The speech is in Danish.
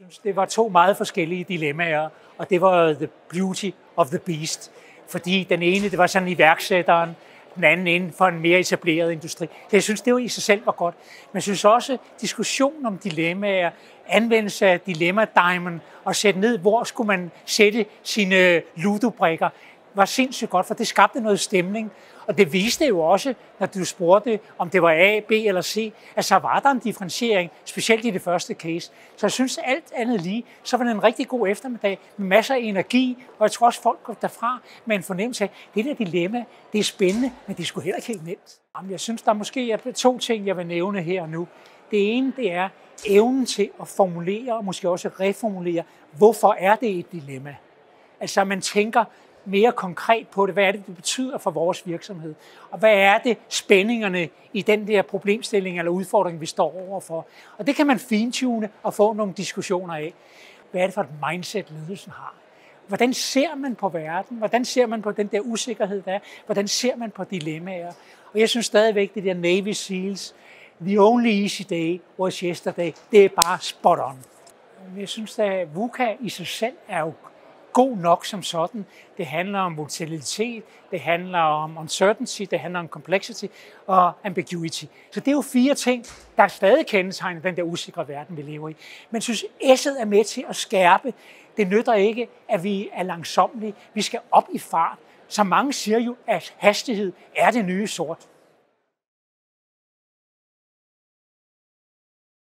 synes, det var to meget forskellige dilemmaer, og det var The Beauty of the Beast. Fordi den ene, det var sådan iværksætteren, den anden inden for en mere etableret industri. Så jeg synes, det var i sig selv var godt. Men jeg synes også, diskussion om dilemmaer, anvendelse af dilemma diamond og sætte ned, hvor skulle man sætte sine øh, ludobrikker, var sindssygt godt, for det skabte noget stemning. Og det viste jo også, når du spurgte, om det var A, B eller C, at så var der en differentiering, specielt i det første case. Så jeg synes, alt andet lige, så var det en rigtig god eftermiddag med masser af energi, og jeg tror også, folk går derfra med en fornemmelse af, det der dilemma, det er spændende, men det skulle heller ikke helt nemt. Jamen, jeg synes, der måske er to ting, jeg vil nævne her nu. Det ene, det er evnen til at formulere, og måske også reformulere, hvorfor er det et dilemma? Altså, man tænker, mere konkret på det. Hvad er det, det betyder for vores virksomhed? Og hvad er det spændingerne i den der problemstilling eller udfordring, vi står overfor? Og det kan man fintune og få nogle diskussioner af. Hvad er det for et mindset, ledelsen har? Hvordan ser man på verden? Hvordan ser man på den der usikkerhed, der er? Hvordan ser man på dilemmaer? Og jeg synes stadigvæk, det der Navy SEALs, the only easy day was yesterday, det er bare spot on. Jeg synes, at VUCA i sig selv er jo god nok som sådan. Det handler om volatilitet, det handler om uncertainty, det handler om complexity og ambiguity. Så det er jo fire ting, der stadig kendetegner den der usikre verden, vi lever i. Men synes, S'et er med til at skærpe. Det nytter ikke, at vi er langsomlige. Vi skal op i fart. Så mange siger jo, at hastighed er det nye sort.